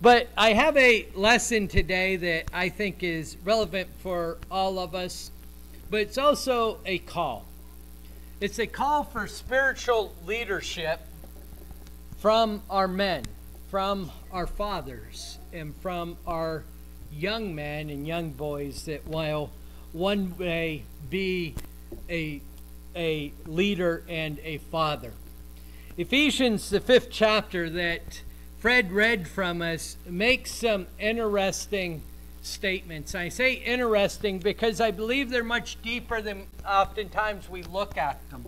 But I have a lesson today that I think is relevant for all of us, but it's also a call. It's a call for spiritual leadership from our men, from our fathers, and from our young men and young boys that will one day be a, a leader and a father. Ephesians, the fifth chapter that Fred read from us, makes some interesting statements. I say interesting because I believe they're much deeper than oftentimes we look at them.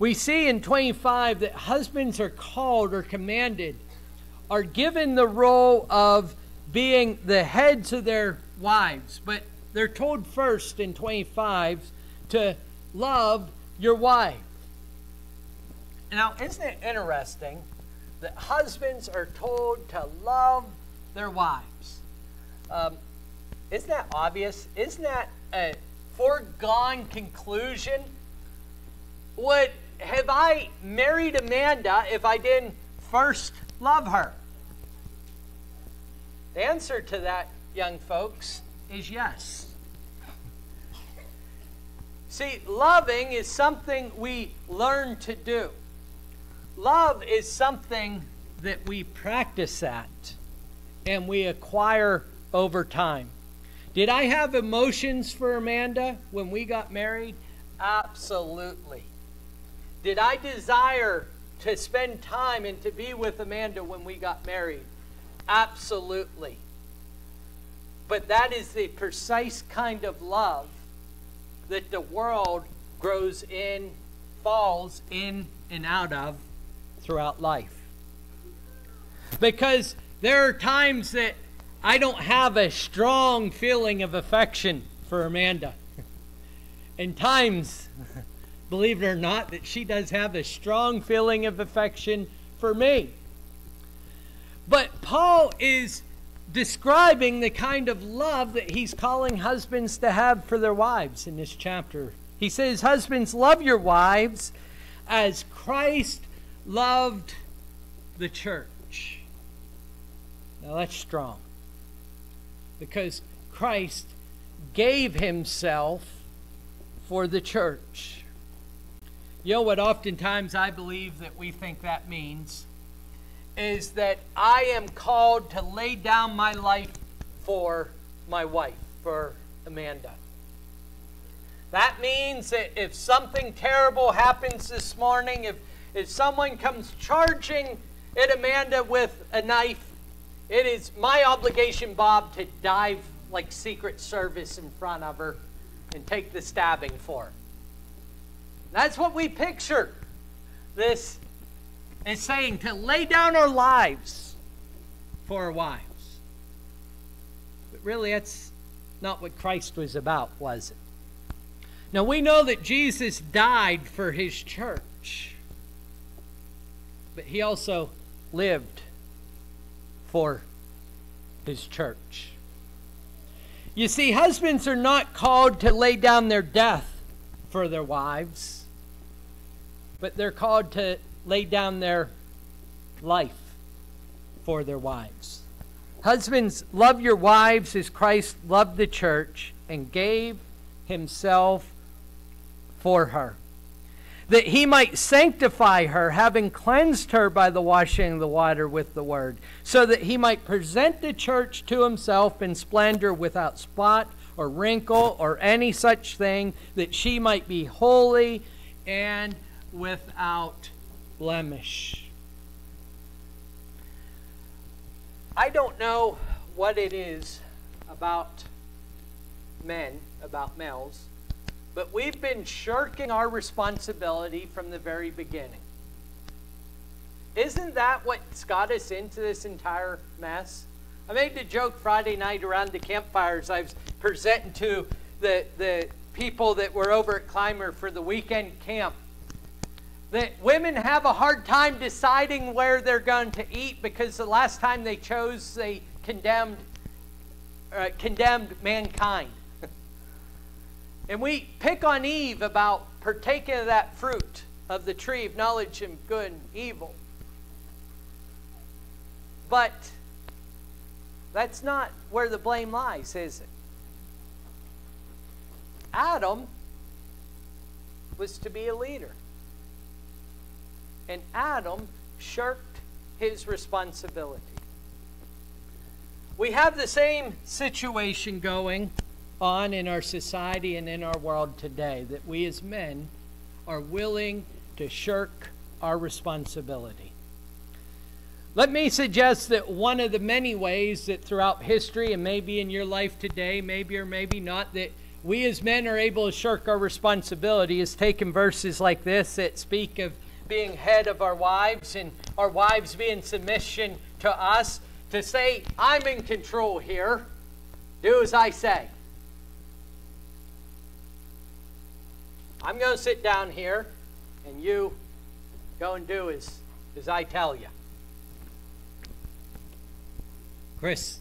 We see in 25 that husbands are called or commanded, are given the role of being the heads of their wives, but they're told first in 25 to love your wife. Now, isn't it interesting that husbands are told to love their wives? Um, isn't that obvious? Isn't that a foregone conclusion? Would have I married Amanda if I didn't first love her? The answer to that, young folks, is yes. See, loving is something we learn to do. Love is something that we practice at and we acquire over time. Did I have emotions for Amanda when we got married? Absolutely. Did I desire to spend time and to be with Amanda when we got married? Absolutely. But that is the precise kind of love that the world grows in, falls in and out of throughout life. Because there are times that I don't have a strong feeling of affection for Amanda. And times, believe it or not, that she does have a strong feeling of affection for me. But Paul is describing the kind of love that he's calling husbands to have for their wives in this chapter. He says, Husbands, love your wives as Christ loved the church. Now that's strong. Because Christ gave himself for the church. You know what oftentimes I believe that we think that means? Is that I am called to lay down my life for my wife, for Amanda. That means that if something terrible happens this morning, if if someone comes charging at Amanda with a knife, it is my obligation, Bob, to dive like Secret Service in front of her and take the stabbing for her. That's what we picture. This is saying to lay down our lives for our wives. But really, that's not what Christ was about, was it? Now, we know that Jesus died for his church but he also lived for his church. You see, husbands are not called to lay down their death for their wives, but they're called to lay down their life for their wives. Husbands, love your wives as Christ loved the church and gave himself for her that he might sanctify her, having cleansed her by the washing of the water with the word, so that he might present the church to himself in splendor without spot or wrinkle or any such thing, that she might be holy and without blemish. I don't know what it is about men, about males but we've been shirking our responsibility from the very beginning. Isn't that what's got us into this entire mess? I made the joke Friday night around the campfires. I was presenting to the, the people that were over at Clymer for the weekend camp that women have a hard time deciding where they're going to eat because the last time they chose, they condemned, uh, condemned mankind. And we pick on Eve about partaking of that fruit of the tree of knowledge of good and evil. But That's not where the blame lies, is it? Adam was to be a leader. And Adam shirked his responsibility. We have the same situation going on in our society and in our world today that we as men are willing to shirk our responsibility. Let me suggest that one of the many ways that throughout history and maybe in your life today, maybe or maybe not, that we as men are able to shirk our responsibility is taking verses like this that speak of being head of our wives and our wives being submission to us to say, I'm in control here. Do as I say. I'm going to sit down here and you go and do as, as I tell you. Chris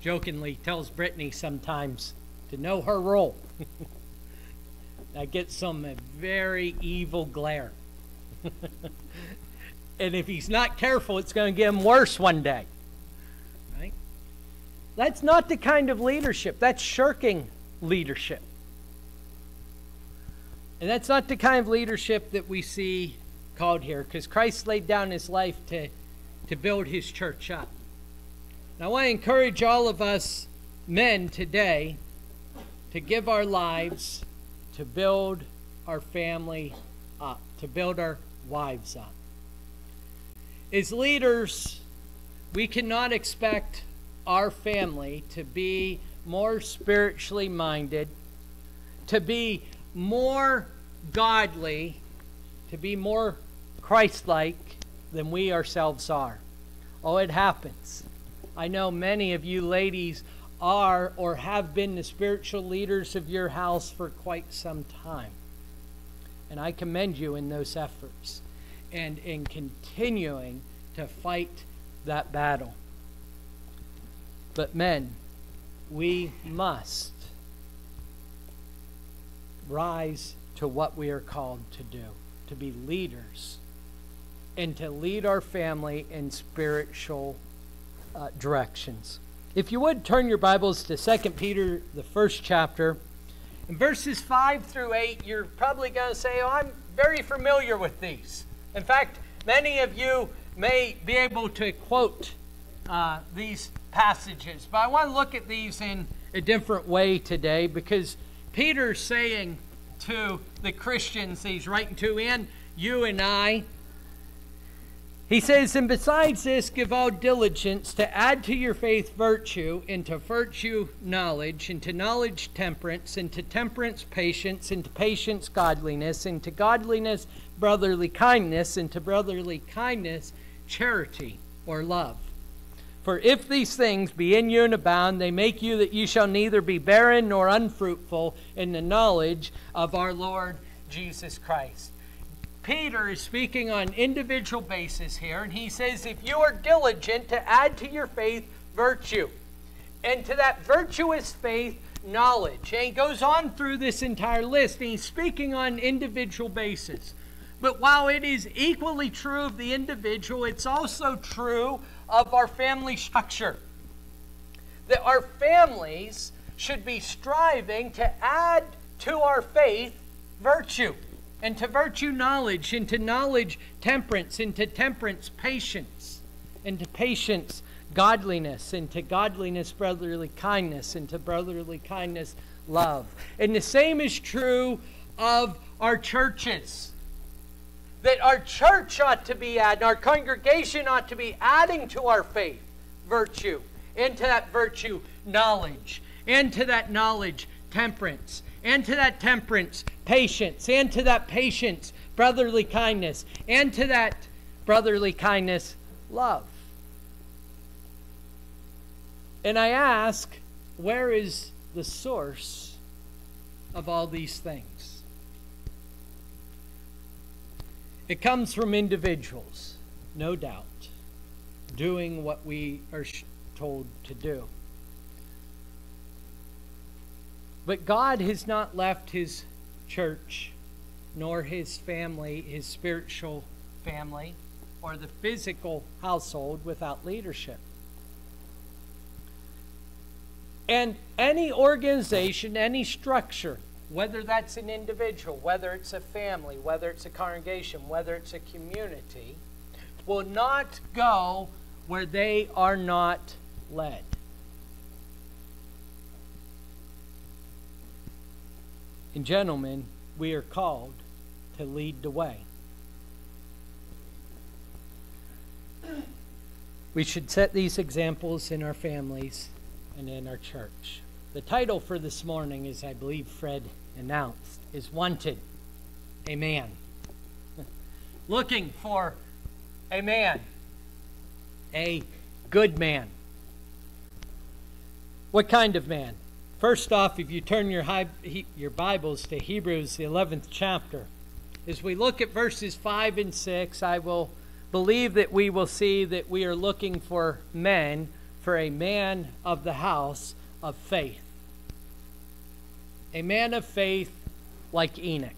jokingly tells Brittany sometimes to know her role. I get some very evil glare. and if he's not careful, it's going to get him worse one day. Right? That's not the kind of leadership. That's shirking leadership. And that's not the kind of leadership that we see called here, because Christ laid down his life to, to build his church up. Now, I want to encourage all of us men today to give our lives to build our family up, to build our wives up. As leaders, we cannot expect our family to be more spiritually minded, to be more godly, to be more Christ like than we ourselves are. Oh, it happens. I know many of you ladies are or have been the spiritual leaders of your house for quite some time. And I commend you in those efforts and in continuing to fight that battle. But, men, we must rise to what we are called to do to be leaders and to lead our family in spiritual uh, directions. If you would turn your Bibles to 2 Peter, the first chapter. In verses 5 through 8, you're probably going to say, Oh, I'm very familiar with these. In fact, many of you may be able to quote uh, these passages, but I want to look at these in a different way today because Peter's saying to the Christians he's writing to, and you and I, he says, And besides this, give all diligence to add to your faith virtue, and to virtue knowledge, and to knowledge temperance, and to temperance patience, and to patience godliness, and to godliness brotherly kindness, and to brotherly kindness charity or love. For if these things be in you and abound, they make you that you shall neither be barren nor unfruitful in the knowledge of our Lord Jesus Christ. Peter is speaking on individual basis here, and he says, if you are diligent to add to your faith virtue, and to that virtuous faith, knowledge. And he goes on through this entire list, and he's speaking on individual basis. But while it is equally true of the individual, it's also true of our family structure. That our families should be striving to add to our faith virtue and to virtue knowledge, and to knowledge temperance, and to temperance patience, and to patience godliness, and to godliness brotherly kindness, and to brotherly kindness love. And the same is true of our churches. That our church ought to be adding, our congregation ought to be adding to our faith virtue, into that virtue knowledge, into that knowledge temperance, into that temperance, patience, and to that patience, brotherly kindness, and to that brotherly kindness, love. And I ask, where is the source of all these things? It comes from individuals, no doubt, doing what we are told to do. But God has not left his church, nor his family, his spiritual family, or the physical household without leadership. And any organization, any structure, whether that's an individual, whether it's a family, whether it's a congregation, whether it's a community, will not go where they are not led. And, gentlemen, we are called to lead the way. We should set these examples in our families and in our church. The title for this morning, as I believe Fred announced, is Wanted, a Man. Looking for a man, a good man. What kind of man? First off, if you turn your, your Bibles to Hebrews, the 11th chapter, as we look at verses 5 and 6, I will believe that we will see that we are looking for men, for a man of the house of faith. A man of faith like Enoch.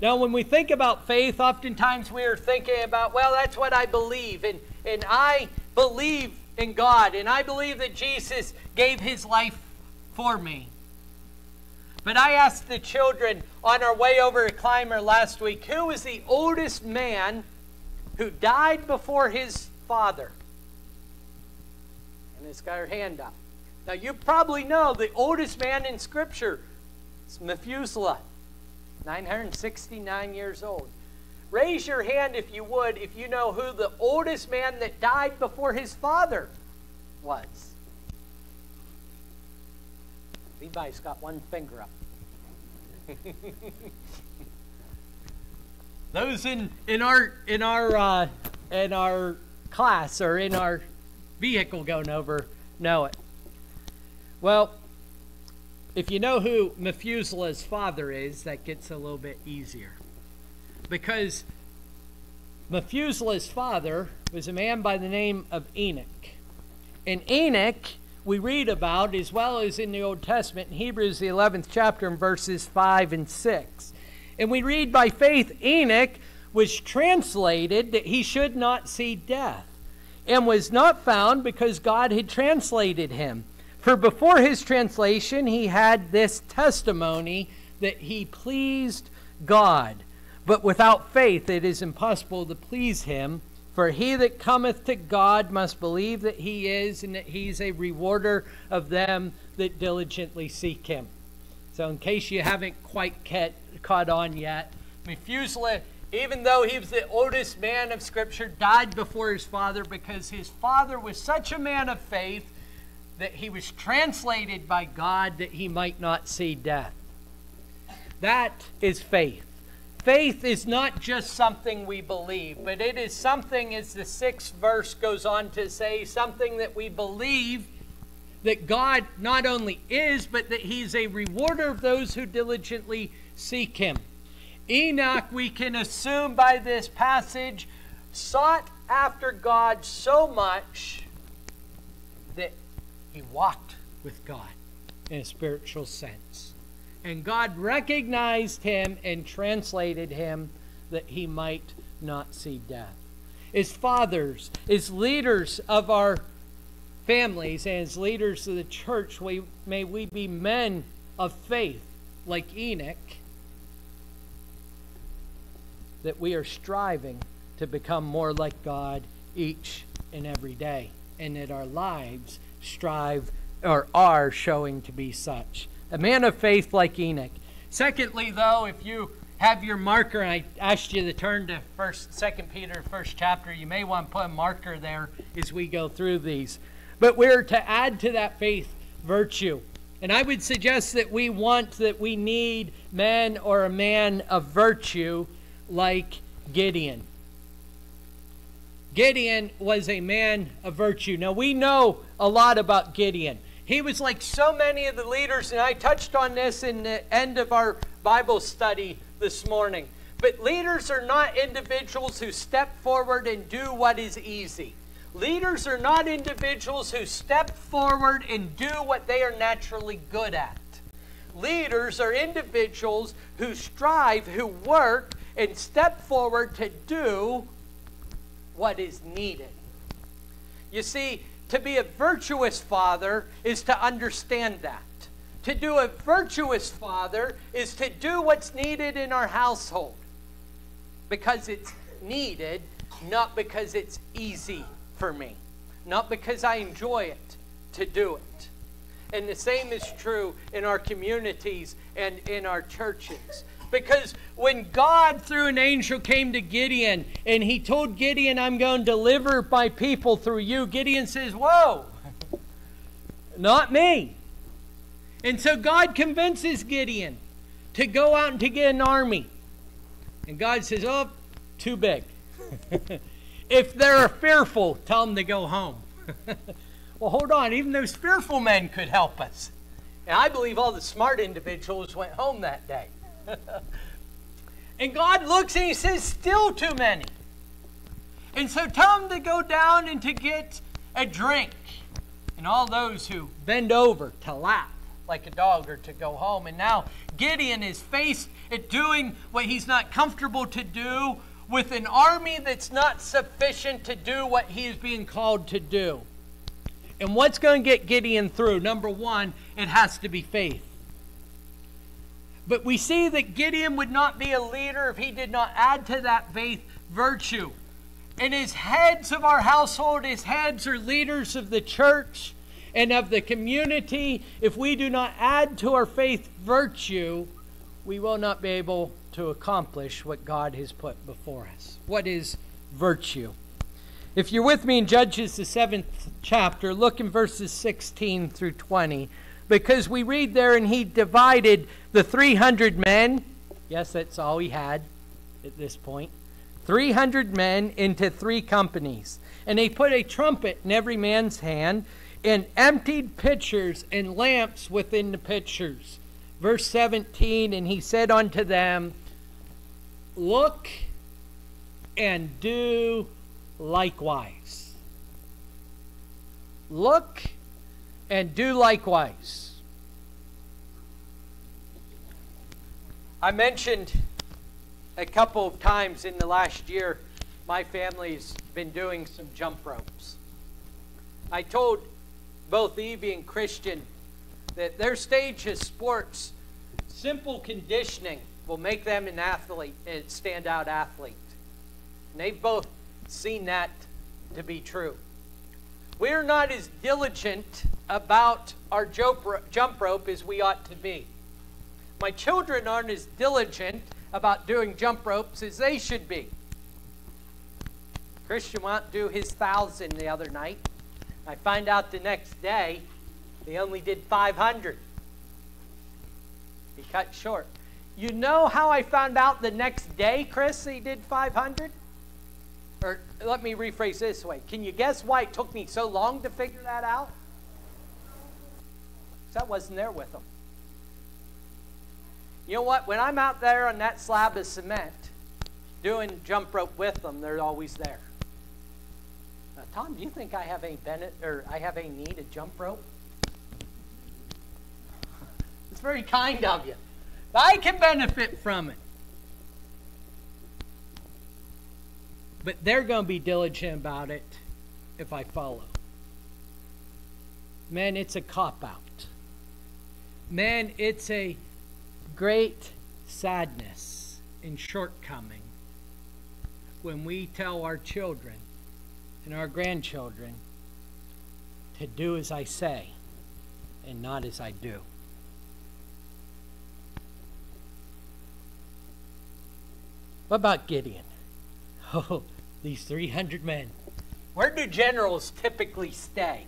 Now, when we think about faith, oftentimes we are thinking about, well, that's what I believe. And, and I believe in God. And I believe that Jesus gave his life for me. But I asked the children on our way over to Clymer last week who was the oldest man who died before his father? And it's got her hand up. Now, you probably know the oldest man in Scripture is Methuselah, 969 years old. Raise your hand if you would, if you know who the oldest man that died before his father was. Levi's got one finger up. Those in, in our in our uh, in our class or in our vehicle going over know it. Well, if you know who Methuselah's father is, that gets a little bit easier. Because Methuselah's father was a man by the name of Enoch. And Enoch, we read about as well as in the Old Testament in Hebrews, the 11th chapter, in verses 5 and 6. And we read by faith, Enoch was translated that he should not see death, and was not found because God had translated him. For before his translation, he had this testimony that he pleased God. But without faith, it is impossible to please him. For he that cometh to God must believe that he is, and that he's a rewarder of them that diligently seek him. So, in case you haven't quite caught on yet, Methuselah, even though he was the oldest man of Scripture, died before his father because his father was such a man of faith that he was translated by God that he might not see death. That is faith. Faith is not just something we believe, but it is something, as the sixth verse goes on to say, something that we believe that God not only is, but that He's a rewarder of those who diligently seek Him. Enoch, we can assume by this passage, sought after God so much he walked with God in a spiritual sense. And God recognized him and translated him that he might not see death. As fathers, as leaders of our families, and as leaders of the church, we, may we be men of faith like Enoch, that we are striving to become more like God each and every day, and that our lives strive or are showing to be such. A man of faith like Enoch. Secondly, though, if you have your marker, I asked you to turn to First, Second Peter, first chapter, you may want to put a marker there as we go through these. But we're to add to that faith virtue. And I would suggest that we want, that we need men or a man of virtue like Gideon. Gideon was a man of virtue. Now, we know a lot about Gideon. He was like so many of the leaders, and I touched on this in the end of our Bible study this morning. But leaders are not individuals who step forward and do what is easy. Leaders are not individuals who step forward and do what they are naturally good at. Leaders are individuals who strive, who work, and step forward to do what is needed. You see, To be a virtuous father is to understand that. To do a virtuous father is to do what's needed in our household because it's needed, not because it's easy for me, not because I enjoy it to do it. And the same is true in our communities and in our churches. Because when God, through an angel, came to Gideon and he told Gideon, I'm going to deliver my people through you, Gideon says, Whoa, not me. And so God convinces Gideon to go out and to get an army. And God says, Oh, too big. if they're fearful, tell them to go home. well, hold on. Even those fearful men could help us. And I believe all the smart individuals went home that day. and God looks and he says, Still too many. And so tell them to go down and to get a drink. And all those who bend over to lap like a dog or to go home. And now Gideon is faced at doing what he's not comfortable to do with an army that's not sufficient to do what he is being called to do. And what's going to get Gideon through? Number one, it has to be faith. But we see that Gideon would not be a leader if he did not add to that faith virtue. And as heads of our household, as heads or leaders of the church and of the community, if we do not add to our faith virtue, we will not be able to accomplish what God has put before us. What is virtue? If you're with me in Judges, the seventh chapter, look in verses 16 through 20 because we read there, and he divided the 300 men. Yes, that's all he had at this point. 300 men into three companies. And they put a trumpet in every man's hand and emptied pitchers and lamps within the pitchers. Verse 17, and he said unto them, Look and do likewise. Look and do likewise. I mentioned a couple of times in the last year my family's been doing some jump ropes. I told both Evie and Christian that their stage of sports, simple conditioning will make them an athlete, a standout athlete. And they've both seen that to be true. We're not as diligent about our jump rope as we ought to be. My children aren't as diligent about doing jump ropes as they should be. Christian went to do his thousand the other night. I find out the next day he only did 500. He cut short. You know how I found out the next day, Chris, he did 500? Or let me rephrase this way. Can you guess why it took me so long to figure that out? Because I wasn't there with them. You know what? When I'm out there on that slab of cement doing jump rope with them, they're always there. Now, Tom, do you think I have a Bennett or I have a need a jump rope? It's very kind of you. I can benefit from it. But they're going to be diligent about it if I follow. Man, it's a cop out. Man, it's a great sadness and shortcoming when we tell our children and our grandchildren to do as I say and not as I do. What about Gideon? Oh, these 300 men. Where do generals typically stay?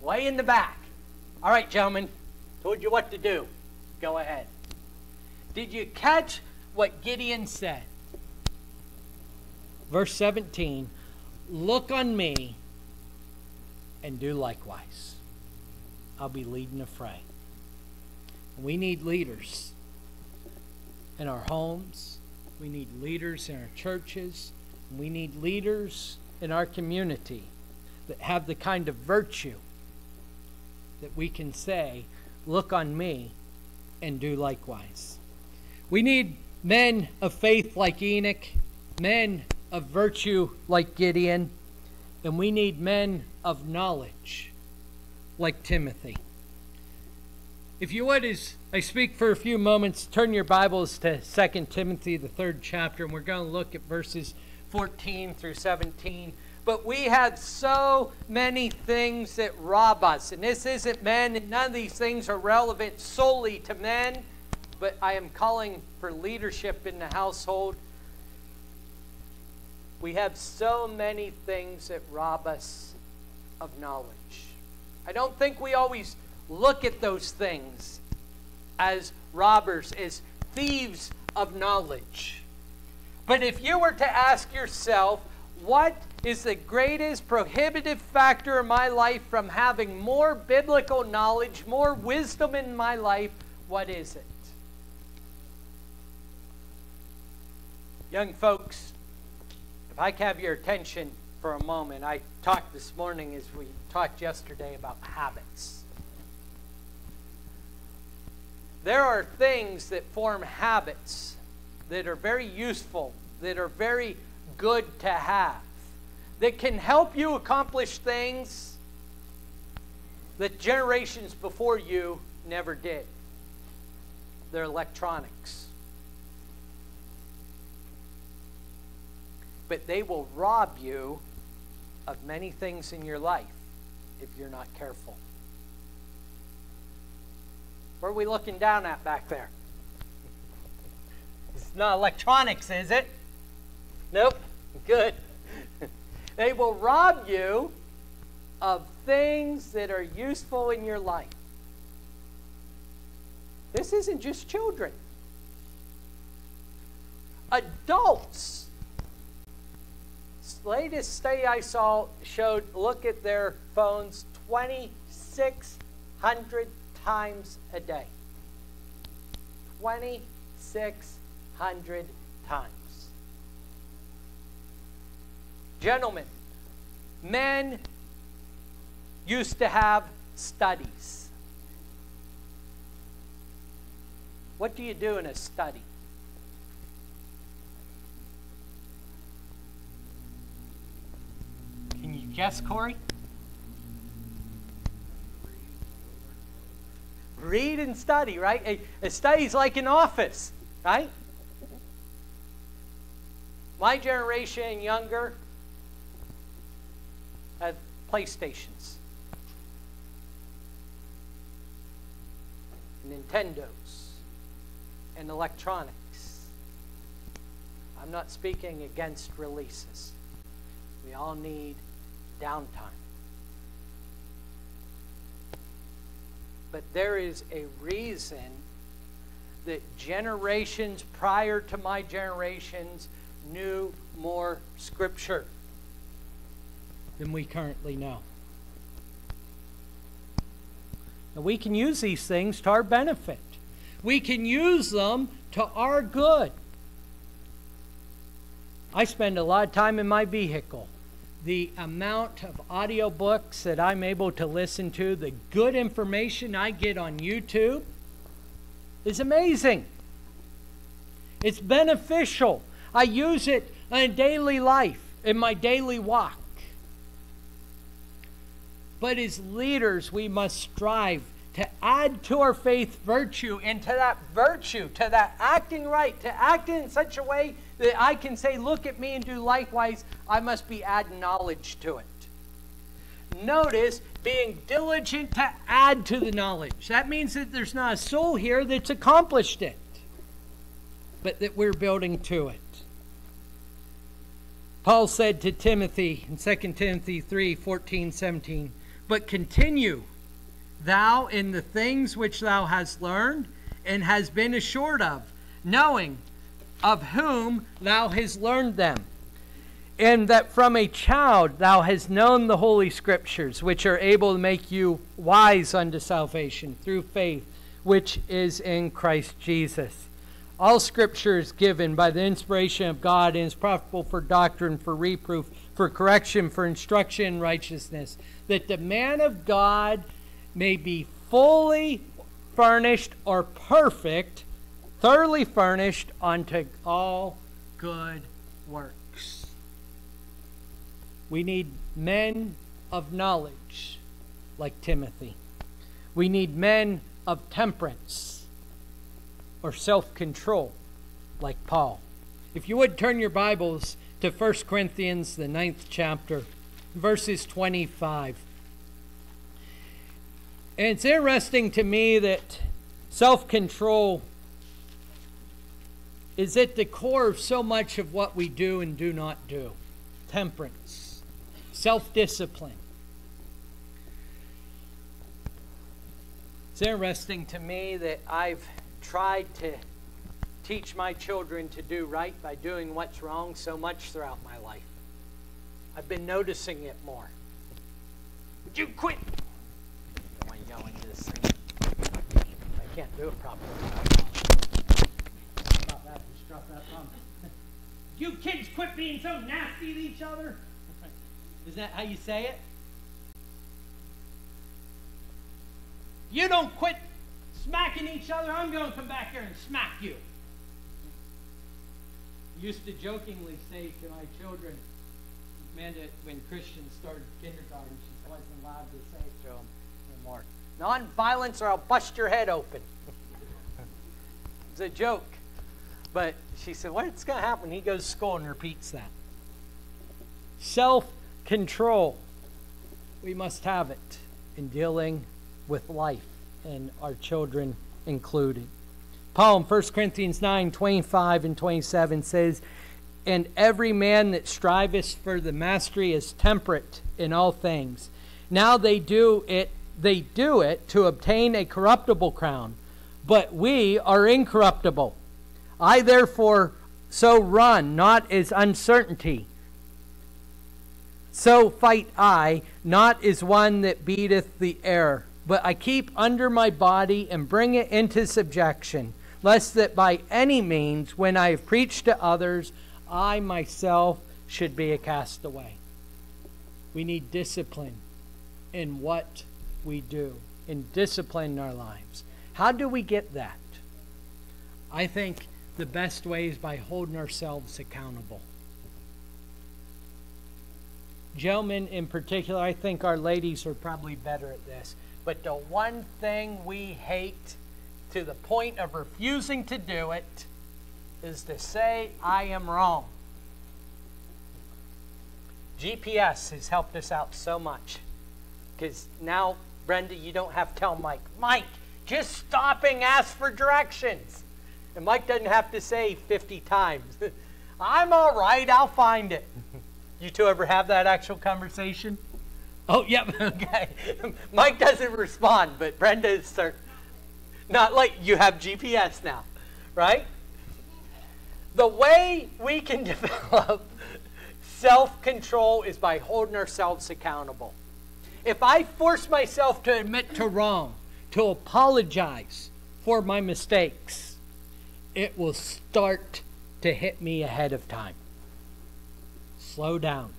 Way in the back. All right, gentlemen, told you what to do. Go ahead. Did you catch what Gideon said? Verse 17 Look on me and do likewise. I'll be leading the fray. We need leaders in our homes, we need leaders in our churches. We need leaders in our community that have the kind of virtue that we can say, Look on me and do likewise. We need men of faith like Enoch, men of virtue like Gideon, And we need men of knowledge like Timothy. If you would, as I speak for a few moments, turn your Bibles to 2 Timothy, the third chapter, and we're going to look at verses 14 through 17. But we have so many things that rob us. And this isn't men, and none of these things are relevant solely to men. But I am calling for leadership in the household. We have so many things that rob us of knowledge. I don't think we always look at those things as robbers, as thieves of knowledge. But if you were to ask yourself, what is the greatest prohibitive factor in my life from having more biblical knowledge, more wisdom in my life? What is it? Young folks, if I have your attention for a moment, I talked this morning as we talked yesterday about habits. There are things that form habits that are very useful, that are very good to have, that can help you accomplish things that generations before you never did. They're electronics. but they will rob you of many things in your life if you're not careful. What are we looking down at back there? It's not electronics, is it? Nope. Good. they will rob you of things that are useful in your life. This isn't just children. Adults latest study I saw showed look at their phones 2,600 times a day. 2,600 times. Gentlemen, men used to have studies. What do you do in a study? Can you guess, Corey? Read and study, right? A, a study's like an office, right? My generation and younger have PlayStations, Nintendos, and electronics. I'm not speaking against releases. We all need downtime. But there is a reason that generations prior to my generations knew more Scripture than we currently know. And we can use these things to our benefit. We can use them to our good. I spend a lot of time in my vehicle the amount of audiobooks that I'm able to listen to, the good information I get on YouTube is amazing. It's beneficial. I use it in daily life, in my daily walk. But as leaders, we must strive to add to our faith virtue, and to that virtue, to that acting right, to acting in such a way that I can say, Look at me and do likewise, I must be adding knowledge to it. Notice being diligent to add to the knowledge. That means that there's not a soul here that's accomplished it, but that we're building to it. Paul said to Timothy in 2 Timothy 3 14, 17, But continue thou in the things which thou hast learned and hast been assured of, knowing of whom thou hast learned them, and that from a child thou hast known the holy scriptures, which are able to make you wise unto salvation through faith which is in Christ Jesus. All scripture is given by the inspiration of God and is profitable for doctrine, for reproof, for correction, for instruction in righteousness, that the man of God may be fully furnished or perfect, thoroughly furnished unto all good works. We need men of knowledge like Timothy. We need men of temperance or self control like Paul. If you would turn your Bibles to 1 Corinthians, the ninth chapter, verses 25. And it's interesting to me that self control is at the core of so much of what we do and do not do temperance, self discipline. It's interesting to me that I've tried to teach my children to do right by doing what's wrong so much throughout my life. I've been noticing it more. Would you quit? I yelling this thing? I can't do it properly. That. Thumb. you kids quit being so nasty to each other. Is that how you say it? You don't quit smacking each other, I'm going to come back here and smack you. Used to jokingly say to my children, Amanda, when Christian started kindergarten, she wasn't allowed to say it to them anymore. Non-violence or I'll bust your head open. it's a joke. But she said, what's going to happen he goes to school and repeats that? Self-control. We must have it in dealing with life and our children included. Paul in 1 Corinthians 9 25 and 27 says, And every man that striveth for the mastery is temperate in all things. Now they do it they do it to obtain a corruptible crown, but we are incorruptible. I therefore so run, not as uncertainty. So fight I, not as one that beateth the air but I keep under my body and bring it into subjection, lest that by any means, when I have preached to others, I myself should be a castaway. We need discipline in what we do, in discipline in our lives. How do we get that? I think the best way is by holding ourselves accountable. Gentlemen, in particular, I think our ladies are probably better at this. But the one thing we hate to the point of refusing to do it is to say, I am wrong. GPS has helped us out so much. Because now, Brenda, you don't have to tell Mike, Mike, just stopping, ask for directions. And Mike doesn't have to say 50 times, I'm all right, I'll find it. You two ever have that actual conversation? Oh, yep, okay. Mike doesn't respond, but Brenda is certain. Not like you have GPS now, right? The way we can develop self control is by holding ourselves accountable. If I force myself to admit to wrong, to apologize for my mistakes, it will start to hit me ahead of time. Slow down.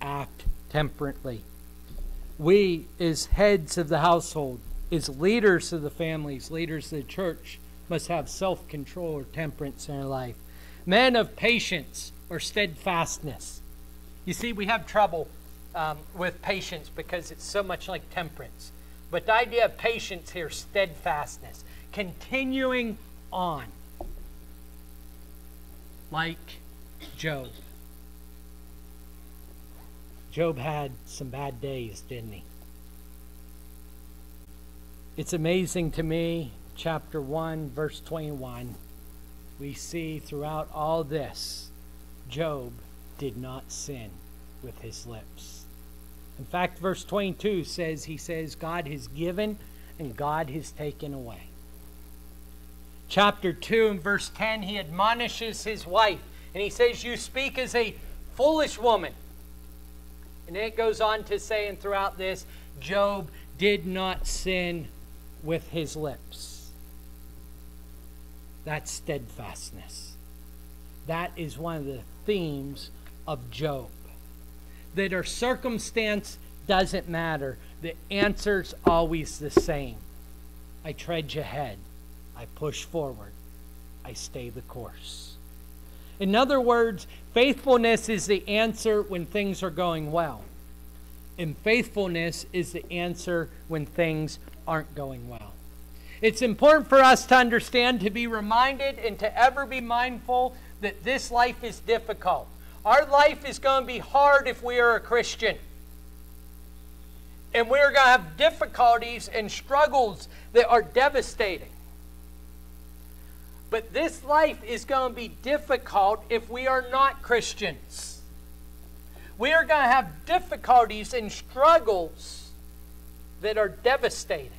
Act temperately. We, as heads of the household, as leaders of the families, leaders of the church, must have self control or temperance in our life. Men of patience or steadfastness. You see, we have trouble um, with patience because it's so much like temperance. But the idea of patience here, steadfastness, continuing on, like Job. Job had some bad days, didn't he? It's amazing to me, chapter 1, verse 21, we see throughout all this, Job did not sin with his lips. In fact, verse 22 says, He says, God has given and God has taken away. Chapter 2 and verse 10, he admonishes his wife and he says, You speak as a foolish woman. And it goes on to say, and throughout this, Job did not sin with his lips. That's steadfastness. That is one of the themes of Job. That our circumstance doesn't matter, the answer's always the same. I trudge ahead, I push forward, I stay the course. In other words, faithfulness is the answer when things are going well. And faithfulness is the answer when things aren't going well. It's important for us to understand, to be reminded, and to ever be mindful that this life is difficult. Our life is going to be hard if we are a Christian. And we're going to have difficulties and struggles that are devastating. But this life is going to be difficult if we are not Christians. We are going to have difficulties and struggles that are devastating.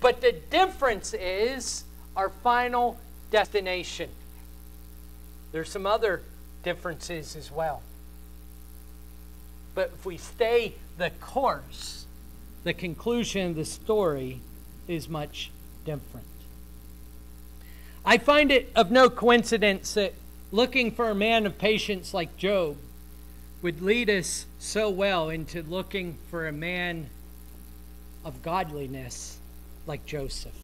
But the difference is our final destination. There's some other differences as well. But if we stay the course, the conclusion of the story is much different. I find it of no coincidence that looking for a man of patience like Job would lead us so well into looking for a man of godliness like Joseph.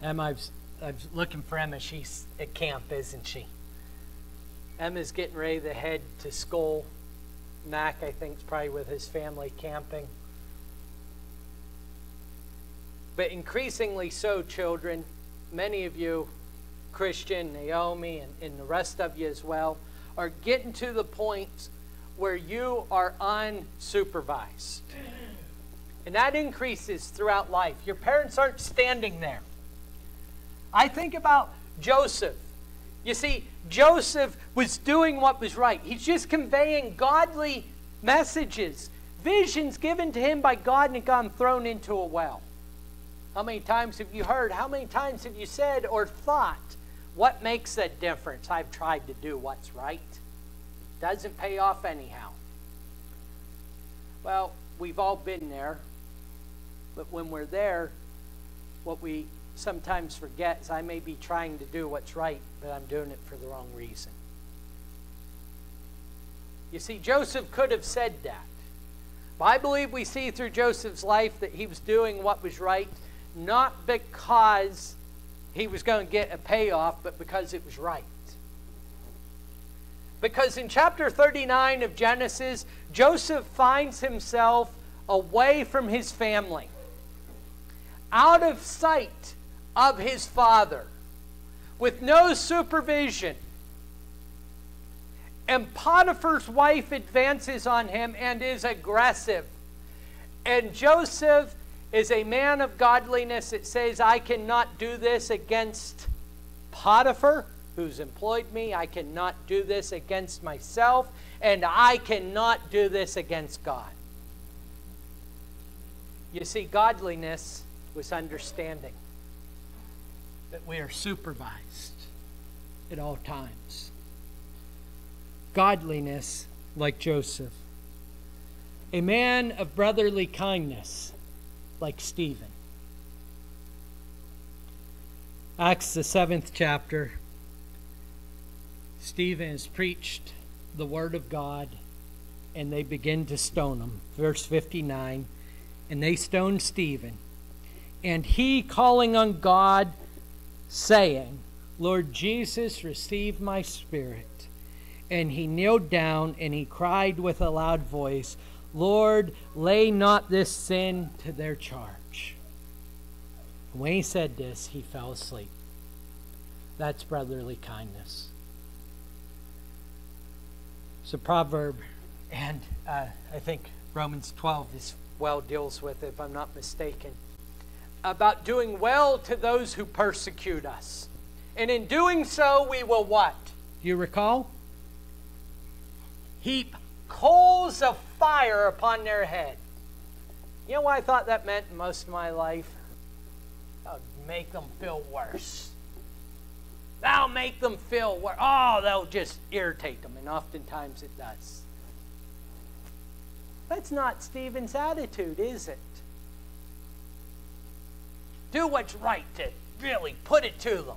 Emma, I was, I was looking for Emma. She's at camp, isn't she? Emma's getting ready to head to school. Mac, I think, is probably with his family camping. But increasingly so, children, many of you, Christian, Naomi, and, and the rest of you as well, are getting to the point where you are unsupervised. And that increases throughout life. Your parents aren't standing there. I think about Joseph. You see, Joseph was doing what was right. He's just conveying godly messages, visions given to him by God and gone thrown into a well. How many times have you heard? How many times have you said or thought, what makes a difference? I've tried to do what's right. It doesn't pay off anyhow. Well, we've all been there. But when we're there, what we sometimes forget is I may be trying to do what's right, but I'm doing it for the wrong reason. You see, Joseph could have said that. But I believe we see through Joseph's life that he was doing what was right, not because he was going to get a payoff, but because it was right. Because in chapter 39 of Genesis, Joseph finds himself away from his family, out of sight of his father with no supervision. And Potiphar's wife advances on him and is aggressive. And Joseph is a man of godliness that says, I cannot do this against Potiphar, who's employed me. I cannot do this against myself. And I cannot do this against God. You see, godliness was understanding that we are supervised at all times. Godliness like Joseph. A man of brotherly kindness like Stephen. Acts, the seventh chapter. Stephen has preached the word of God and they begin to stone him. Verse 59 And they stoned Stephen. And he, calling on God, saying, Lord Jesus, receive my spirit. And he kneeled down and he cried with a loud voice, Lord, lay not this sin to their charge. when he said this, he fell asleep. That's brotherly kindness. It's a proverb, and uh, I think Romans 12 is well deals with it, if I'm not mistaken about doing well to those who persecute us. And in doing so, we will what? Do you recall? Heap coals of fire upon their head. You know what I thought that meant most of my life? That'll make them feel worse. That'll make them feel worse. Oh, that'll just irritate them, and oftentimes it does. That's not Stephen's attitude, is it? do what's right to really put it to them.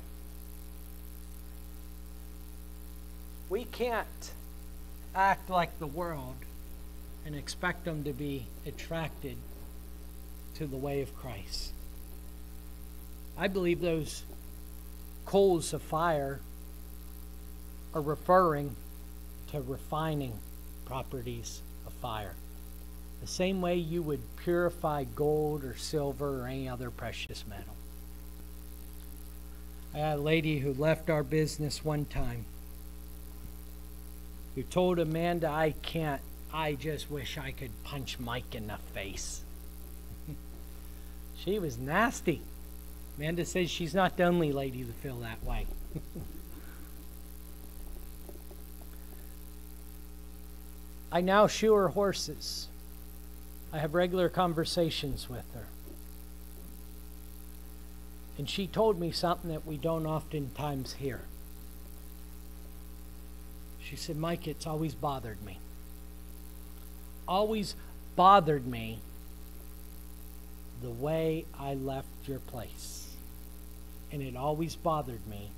We can't act like the world and expect them to be attracted to the way of Christ. I believe those coals of fire are referring to refining properties of fire. The same way you would purify gold or silver or any other precious metal. I had a lady who left our business one time who told Amanda, I can't, I just wish I could punch Mike in the face. she was nasty. Amanda says she's not the only lady to feel that way. I now shoe her horses. I have regular conversations with her. And she told me something that we don't oftentimes hear. She said, Mike, it's always bothered me. Always bothered me the way I left your place. And it always bothered me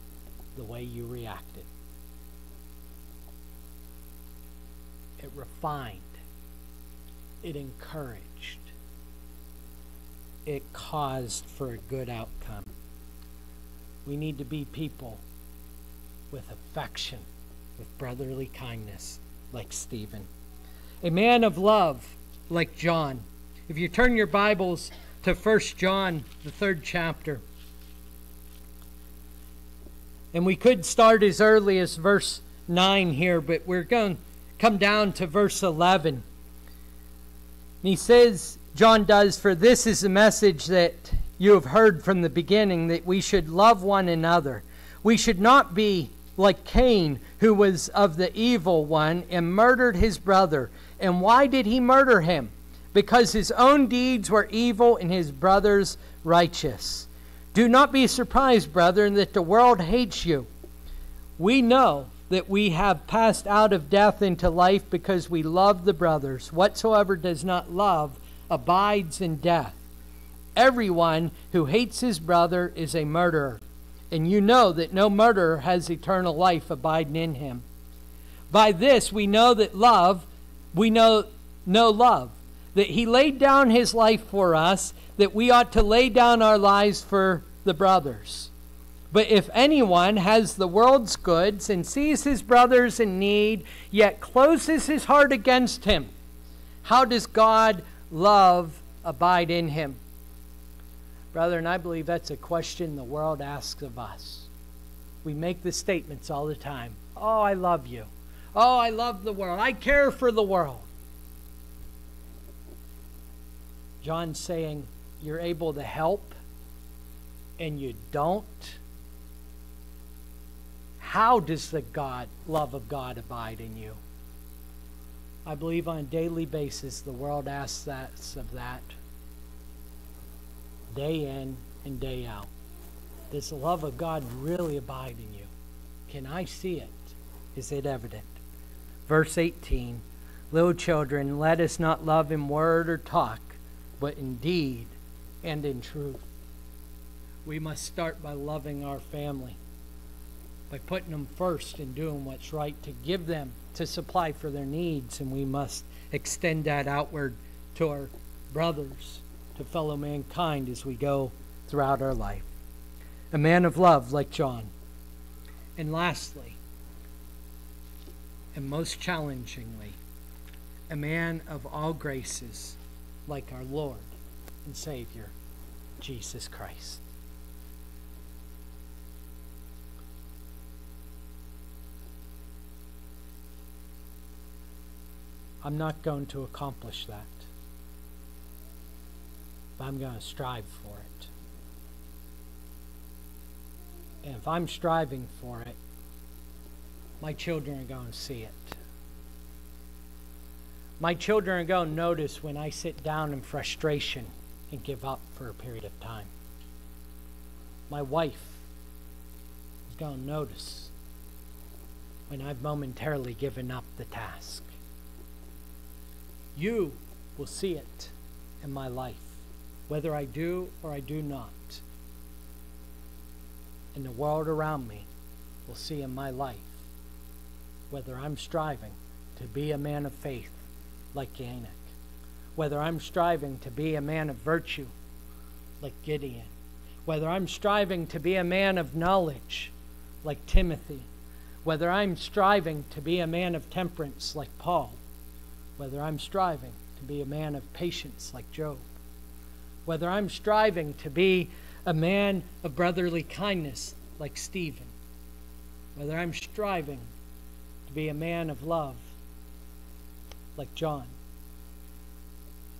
the way you reacted. It refined, it encouraged, it caused for a good outcome. We need to be people with affection, with brotherly kindness, like Stephen. A man of love, like John. If you turn your Bibles to 1 John, the third chapter, and we could start as early as verse 9 here, but we're going to come down to verse 11. And he says, John does, For this is the message that you have heard from the beginning, that we should love one another. We should not be like Cain, who was of the evil one and murdered his brother. And why did he murder him? Because his own deeds were evil and his brother's righteous. Do not be surprised, brethren, that the world hates you. We know that we have passed out of death into life because we love the brothers. Whatsoever does not love abides in death. Everyone who hates his brother is a murderer, and you know that no murderer has eternal life abiding in him. By this we know that love, we know no love, that he laid down his life for us, that we ought to lay down our lives for the brothers. But if anyone has the world's goods and sees his brothers in need, yet closes his heart against him, how does God love abide in him? Brother, and I believe that's a question the world asks of us. We make the statements all the time Oh, I love you. Oh, I love the world. I care for the world. John's saying, You're able to help and you don't, how does the God love of God abide in you? I believe on a daily basis the world asks that of that day in and day out. Does the love of God really abide in you? Can I see it? Is it evident? Verse 18 Little children, let us not love in word or talk, but in deed and in truth we must start by loving our family, by putting them first and doing what's right to give them, to supply for their needs. And we must extend that outward to our brothers, to fellow mankind as we go throughout our life. A man of love like John. And lastly, and most challengingly, a man of all graces like our Lord and Savior, Jesus Christ. I'm not going to accomplish that. But I'm going to strive for it. And if I'm striving for it, my children are going to see it. My children are going to notice when I sit down in frustration and give up for a period of time. My wife is going to notice when I've momentarily given up the task. You will see it in my life, whether I do or I do not. And the world around me will see in my life whether I'm striving to be a man of faith like Enoch, whether I'm striving to be a man of virtue like Gideon, whether I'm striving to be a man of knowledge like Timothy, whether I'm striving to be a man of temperance like Paul, whether I'm striving to be a man of patience like Job, whether I'm striving to be a man of brotherly kindness like Stephen, whether I'm striving be a man of love like John,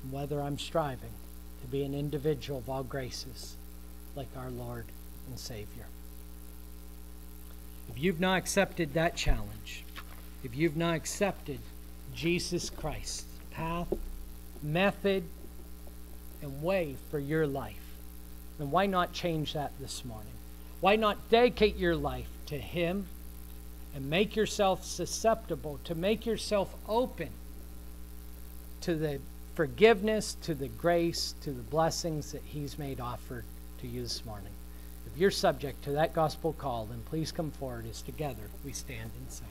and whether I'm striving to be an individual of all graces like our Lord and Savior. If you've not accepted that challenge, if you've not accepted Jesus Christ's path, method, and way for your life, then why not change that this morning? Why not dedicate your life to Him and make yourself susceptible, to make yourself open to the forgiveness, to the grace, to the blessings that He's made offered to you this morning? If you're subject to that gospel call, then please come forward as together we stand and sing.